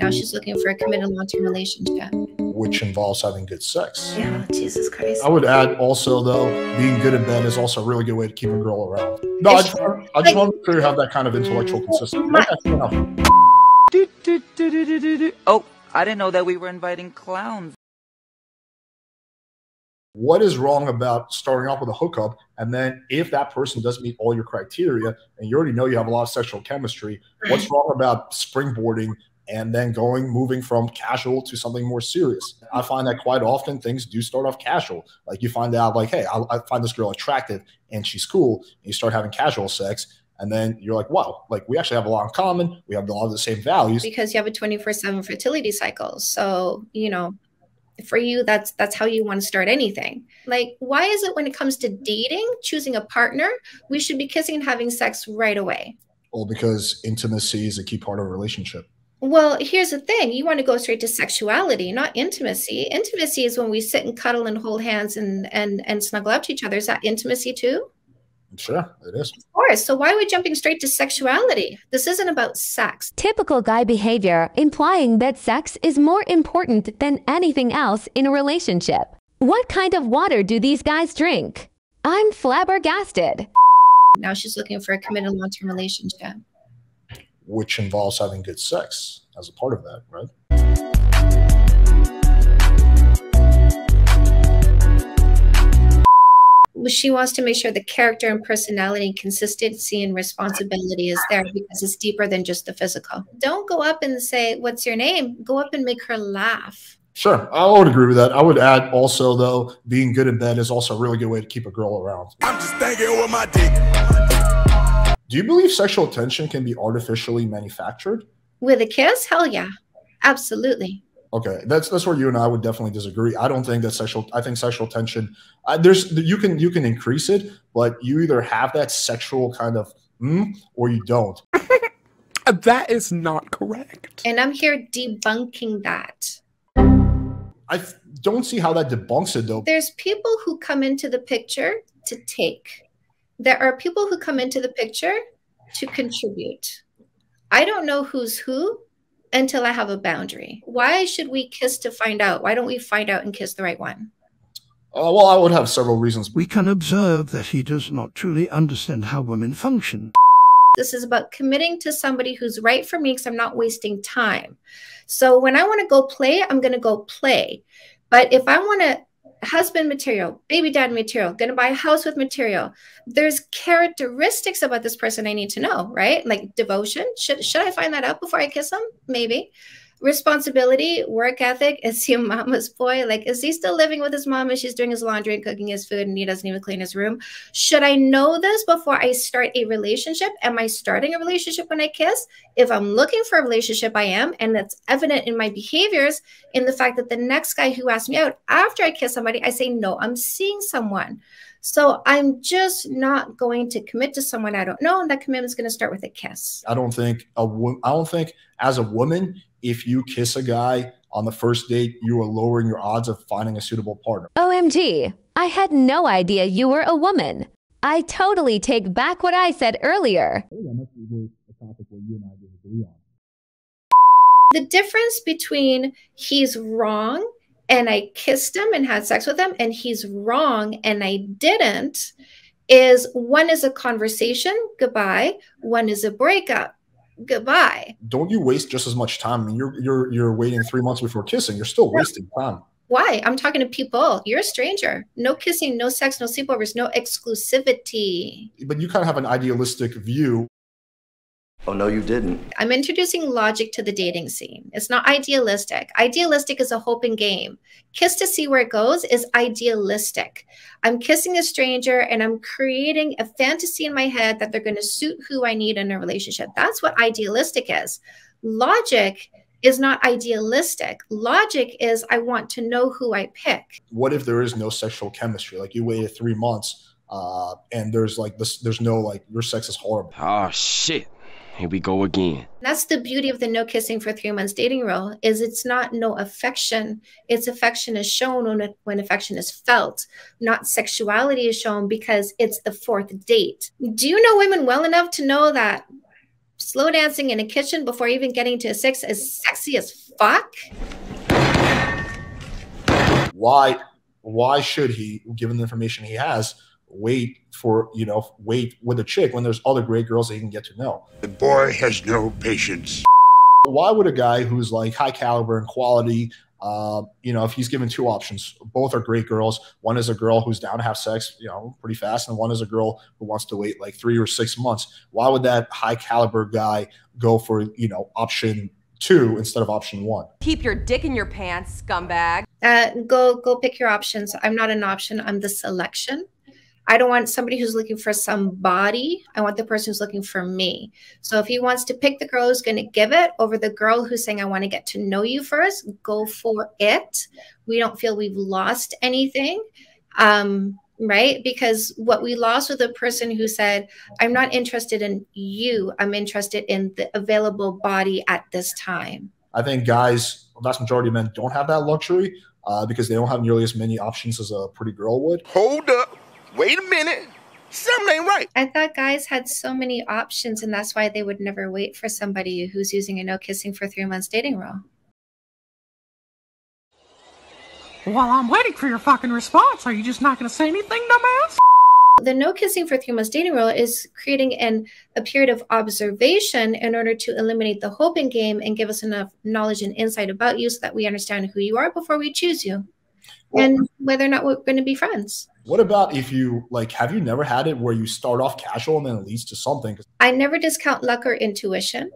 Now she's looking for a committed long-term relationship. which involves having good sex. Yeah, Jesus Christ. I would add also though, being good in bed is also a really good way to keep a girl around. No, I just, I just Like- want to make sure you have that kind of intellectual consistency. Oh, I didn't know that we were inviting clowns. What is wrong about starting off with a hookup and then if that person doesn't meet all your criteria and you already know you have a lot of sexual chemistry, what's mm. wrong about springboarding and then going moving from casual to something more serious? I find that quite often things do start off casual. Like you find out like, hey, I, I find this girl attractive and she's cool, and you start having casual sex. And then you're like, wow, like we actually have a lot in common. We have a lot of the same values. because you have a 24/7 fertility cycle. So, you know, for you that's that's how you want to start anything. Like why is it when it comes to dating, choosing a partner, we should be kissing and having sex right away? Well, because intimacy is a key part of a relationship. Well, here's the thing. You want to go straight to sexuality, not intimacy. Intimacy is when we sit and cuddle and hold hands and and and snuggle up to each other. Is that intimacy too? Sure, it is. Of course. So why are we jumping straight to sexuality? This isn't about sex. Typical guy behavior implying that sex is more important than anything else in a relationship. What kind of water do these guys drink? I'm flabbergasted. Now she's looking for a committed long-term relationship. Which involves having good sex as a part of that, right? she wants to make sure the character and personality and consistency and responsibility is there because it's deeper than just the physical. Don't go up and say, What's your name? Go up and make her laugh. Sure, I would agree with that. I would add also though, being good in bed is also a really good way to keep a girl around. I'm just thinking with my dick. Do you believe sexual tension can be artificially manufactured? With a kiss? Hell yeah. Absolutely. Okay, that's that's where you and I would definitely disagree. I don't think that sexual. I think sexual tension. Uh, there's you can you can increase it, but you either have that sexual kind of mm, or you don't. That is not correct. And I'm here debunking that. I don't see how that debunks it though. There's people who come into the picture to take, there are people who come into the picture to contribute. I don't know who's who until I have a boundary. Why should we kiss to find out? Why don't we find out and kiss the right one? Uh, well, I would have several reasons. We can observe that he does not truly understand how women function. This is about committing to somebody who's right for me because I'm not wasting time. So when I want to go play, I'm going to go play. But if I want to husband material, baby dad material, going to buy a house with material, there's characteristics about this person I need to know, right? Like devotion. Should should I find that out before I kiss them? Maybe. Responsibility, work ethic. Is he a mama's boy? Like, is he still living with his mom and she's doing his laundry and cooking his food and he doesn't even clean his room? Should I know this before I start a relationship? Am I starting a relationship when I kiss? If I'm looking for a relationship, I am. And that's evident in my behaviors, in the fact that the next guy who asks me out after I kiss somebody, I say, no, I'm seeing someone. So I'm just not going to commit to someone I don't know. And that commitment is going to start with a kiss. I don't think a wo- I don't think as a woman, if you kiss a guy on the first date, you are lowering your odds of finding a suitable partner. OMG, I had no idea you were a woman. I totally take back what I said earlier. That must be a topic where you and I disagree on. The difference between he's wrong and I kissed him and had sex with him, and he's wrong and I didn't, is one is a conversation, goodbye. One is a breakup, goodbye. Don't you waste just as much time? I mean, you're you're you're waiting three months before kissing. You're still wasting time. Why? I'm talking to people. You're a stranger. No kissing, no sex, no sleepovers, no exclusivity. But you kind of have an idealistic view. Oh, no, you didn't. I'm introducing logic to the dating scene. It's not idealistic. Idealistic is a hope and game. Kiss to see where it goes is idealistic. I'm kissing a stranger and I'm creating a fantasy in my head that they're going to suit who I need in a relationship. That's what idealistic is. Logic is not idealistic. Logic is I want to know who I pick. What if there is no sexual chemistry? Like you waited three months, uh, and there's like this. There's no like your sex is horrible. Oh shit. Here we go again. That's the beauty of the no kissing for three months dating rule is it's not no affection. It's affection is shown when, when affection is felt, not sexuality is shown because it's the fourth date. Do you know women well enough to know that slow dancing in a kitchen before even getting to a six is sexy as fuck. Why why should he, given the information he has, wait for you know wait with a chick when there's other great girls that he can get to know? The boy has no patience. Why would a guy who's like high caliber and quality, uh, you know, if he's given two options, both are great girls. One is a girl who's down to have sex, you know, pretty fast, and one is a girl who wants to wait like three or six months. Why would that high caliber guy go for you know option two instead of option one? Keep your dick in your pants, scumbag. Uh, go go pick your options. I'm not an option. I'm the selection. I don't want somebody who's looking for somebody. I want the person who's looking for me. So if he wants to pick the girl who's going to give it over the girl who's saying, I want to get to know you first, go for it. We don't feel we've lost anything. Um, right? Because what we lost with a person who said, I'm not interested in you, I'm interested in the available body at this time. I think guys, the vast majority of men don't have that luxury uh, because they don't have nearly as many options as a pretty girl would. Hold up. Wait a minute. Something ain't right. I thought guys had so many options, and that's why they would never wait for somebody who's using a no kissing for three months dating rule. While I'm waiting for your fucking response, are you just not going to say anything, dumbass? The no kissing for three months dating rule is creating an a period of observation in order to eliminate the hoping game and give us enough knowledge and insight about you so that we understand who you are before we choose you well, and whether or not we're going to be friends. What about if you like have you never had it where you start off casual and then it leads to something? I never discount luck or intuition.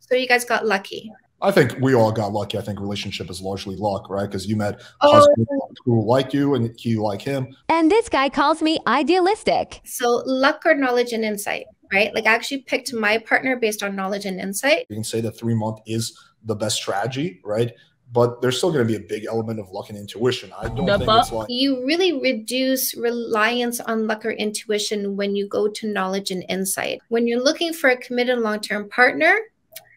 So you guys got lucky. I think we all got lucky. I think relationship is largely luck, right? Because you met a oh. husband who like you and you like him. And this guy calls me idealistic. So luck or knowledge and insight, right? Like I actually picked my partner based on knowledge and insight. You can say that three month is the best strategy, right? But there's still going to be a big element of luck and intuition. I don't think it's like you really reduce reliance on luck or intuition when you go to knowledge and insight. When you're looking for a committed long term partner,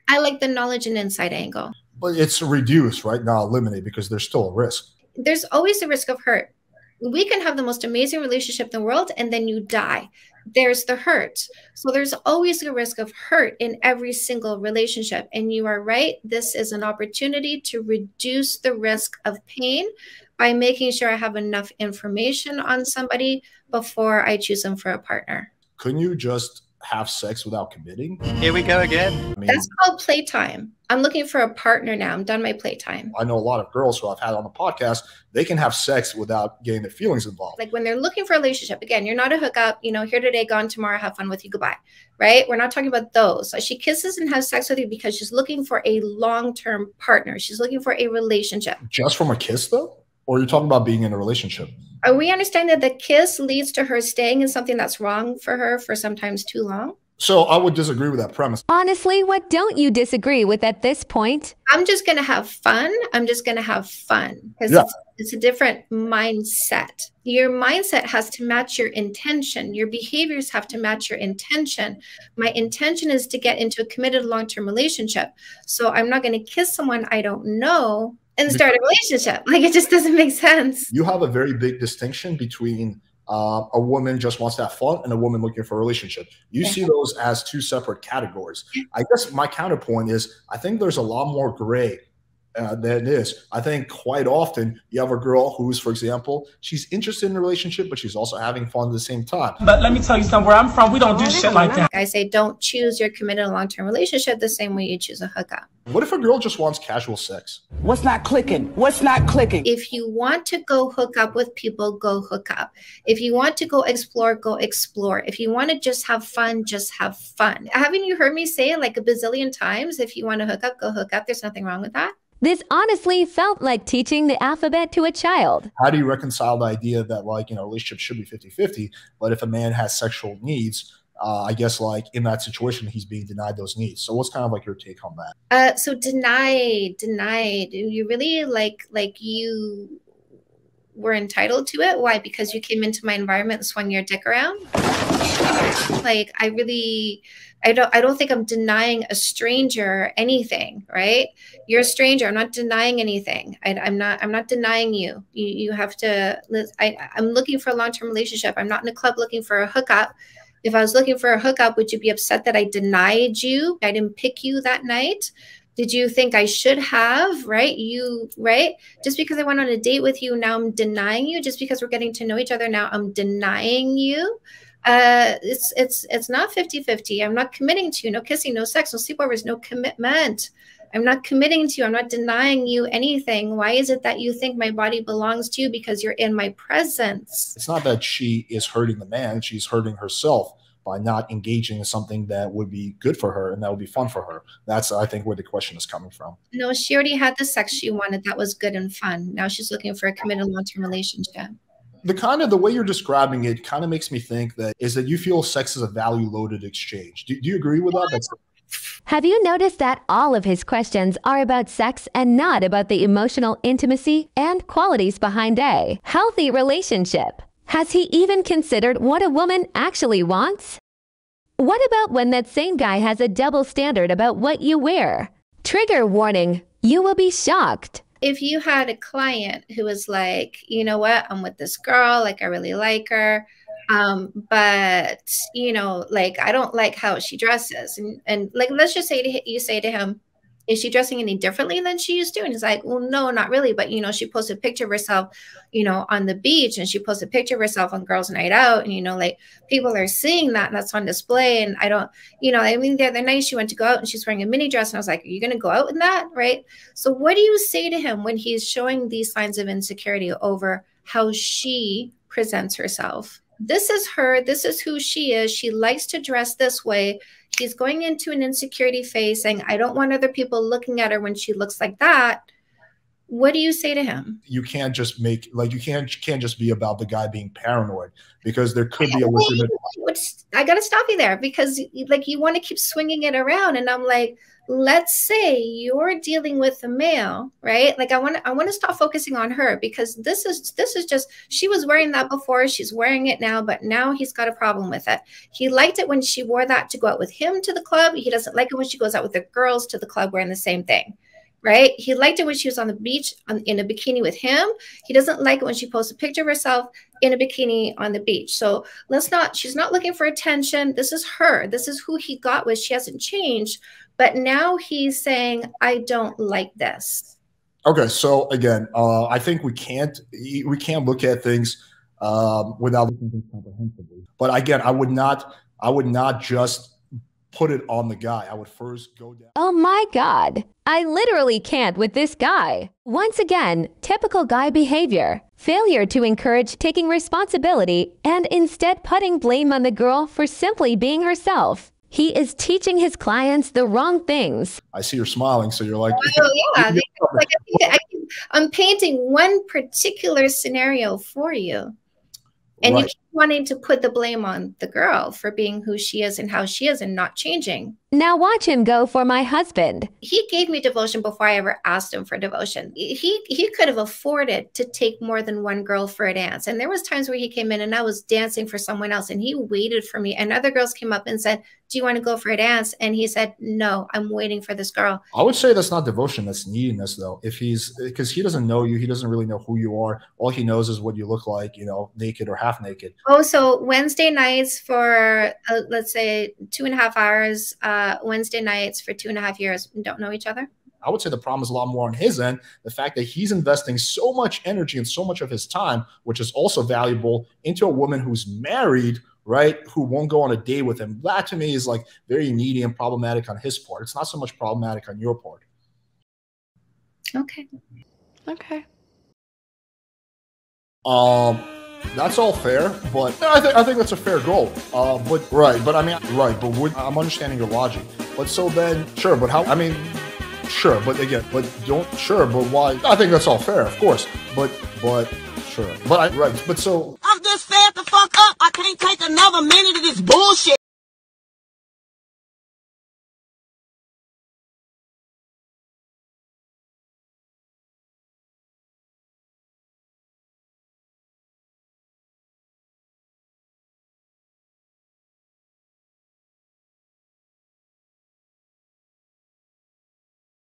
I like the knowledge and insight angle. But it's reduced, right? Not eliminated because there's still a risk. There's always a risk of hurt. We can have the most amazing relationship in the world and then you die. There's the hurt. So there's always a risk of hurt in every single relationship. And you are right. This is an opportunity to reduce the risk of pain by making sure I have enough information on somebody before I choose them for a partner. Couldn't you just have sex without committing. Here we go again. I mean, That's called playtime. I'm looking for a partner now. I'm done my playtime. I know a lot of girls who I've had on the podcast, they can have sex without getting their feelings involved. Like when they're looking for a relationship, again, you're not a hookup, you know, here today, gone tomorrow, have fun with you, goodbye. Right? We're not talking about those. She kisses and has sex with you because she's looking for a long term partner. She's looking for a relationship. Just from a kiss, though? Or you're talking about being in a relationship? Are we understanding that the kiss leads to her staying in something that's wrong for her for sometimes too long? So I would disagree with that premise. Honestly, what don't you disagree with at this point? I'm just going to have fun. I'm just going to have fun because yeah. it's, it's a different mindset. Your mindset has to match your intention. Your behaviors have to match your intention. My intention is to get into a committed long term relationship. So I'm not going to kiss someone I don't know and start a relationship. Like it just doesn't make sense. You have a very big distinction between uh, a woman just wants to have fun and a woman looking for a relationship. You see those as two separate categories. I guess my counterpoint is I think there's a lot more gray uh, than it is. I think quite often you have a girl who's, for example, she's interested in a relationship, but she's also having fun at the same time. But let me tell you something, where I'm from, we don't do shit like that. I say don't choose your committed long term relationship the same way you choose a hookup. What if a girl just wants casual sex? What's not clicking? What's not clicking? If you want to go hook up with people, go hook up. If you want to go explore, go explore. If you want to just have fun, just have fun. Haven't you heard me say it like a bazillion times if you want to hook up, go hook up? There's nothing wrong with that. This honestly felt like teaching the alphabet to a child. How do you reconcile the idea that, like, you know, relationships should be 50 50, but if a man has sexual needs, uh, I guess, like, in that situation, he's being denied those needs. So, what's kind of like your take on that? Uh, so, denied, denied. You really like, like, you were entitled to it. Why? Because you came into my environment and swung your dick around. Like, I really I don't I don't think I'm denying a stranger anything, right? You're a stranger. I'm not denying anything. I, am not I'm not denying you. You you have to. I, I'm looking for a long term relationship. I'm not in a club looking for a hookup. If I was looking for a hookup, would you be upset that I denied you? I didn't pick you that night? Did you think I should have, right? You, right? Just because I went on a date with you, now I'm denying you. Just because we're getting to know each other, now I'm denying you. Uh, it's it's it's not 50-50. I'm not committing to you. No kissing, no sex, no sleepovers, no commitment. I'm not committing to you. I'm not denying you anything. Why is it that you think my body belongs to you because you're in my presence? It's not that she is hurting the man, she's hurting herself by not engaging in something that would be good for her and that would be fun for her. That's, I think, where the question is coming from. No, she already had the sex she wanted that was good and fun. Now she's looking for a committed long term relationship. The kind of the way you're describing it kind of makes me think that is that you feel sex is a value loaded exchange. Do, do you agree with that? That's have you noticed that all of his questions are about sex and not about the emotional intimacy and qualities behind a healthy relationship? Has he even considered what a woman actually wants? What about when that same guy has a double standard about what you wear? Trigger warning, you will be shocked. If you had a client who was like, you know what, I'm with this girl, like I really like her, um, but you know, like I don't like how she dresses, and and like let's just say to, you say to him, is she dressing any differently than she used to? And he's like, well, no, not really. But, you know, she posted a picture of herself, you know, on the beach and she posted a picture of herself on Girls Night Out. And, you know, like people are seeing that and that's on display. And I don't, you know, I mean, the other night she went to go out and she's wearing a mini dress. And I was like, are you going to go out in that? Right. So what do you say to him when he's showing these signs of insecurity over how she presents herself? This is her. This is who she is. She likes to dress this way. She's going into an insecurity phase saying, I don't want other people looking at her when she looks like that. What do you say to him? You can't just make like you can't can't just be about the guy being paranoid because there could be a legitimate. I got to stop you there because like you want to keep swinging it around, and I'm like, let's say you're dealing with a male right like i want to i want to stop focusing on her because this is this is just she was wearing that before she's wearing it now but now he's got a problem with it he liked it when she wore that to go out with him to the club he doesn't like it when she goes out with the girls to the club wearing the same thing right? He liked it when she was on the beach on, in a bikini with him. He doesn't like it when she posts a picture of herself in a bikini on the beach. So let's not she's not looking for attention. This is her. This is who he got with. She hasn't changed. But now he's saying, I don't like this. Okay, so again, uh, I think we can't we can't look at things um, without looking at things comprehensively. But again, I would not I would not just put it on the guy. I would first go down. Oh my God. I literally can't with this guy. Once again, typical guy behavior. Failure to encourage taking responsibility and instead putting blame on the girl for simply being herself. He is teaching his clients the wrong things. I see you're smiling, so you're like, oh yeah. like, I am painting one particular scenario for you, and right. you keep wanting to put the blame on the girl for being who she is and how she is and not changing. Now watch him go for my husband. He gave me devotion before I ever asked him for devotion. He he could have afforded to take more than one girl for a dance. And there was times where he came in and I was dancing for someone else and he waited for me. And other girls came up and said, "Do you want to go for a dance?" And he said, "No, I'm waiting for this girl." I would say that's not devotion, that's neediness though. If he's because he doesn't know you, he doesn't really know who you are. All he knows is what you look like, you know, naked or half naked. Oh, so Wednesday nights for uh, let's say two and a half hours uh, Wednesday nights for two and a half years don't know each other? I would say the problem is a lot more on his end. The fact that he's investing so much energy and so much of his time, which is also valuable, into a woman who's married, right? Who won't go on a date with him. That to me is like very needy and problematic on his part. It's not so much problematic on your part. Okay. Okay. Um, that's all fair, but I, th- I think that's a fair goal. Uh, but right, but I mean, right, but would, I'm understanding your logic. But so then, sure, but how? I mean, sure, but again, but don't sure, but why? I think that's all fair, of course. But but sure, but I right, but so I'm just fed the fuck up. I can't take another minute of this bullshit.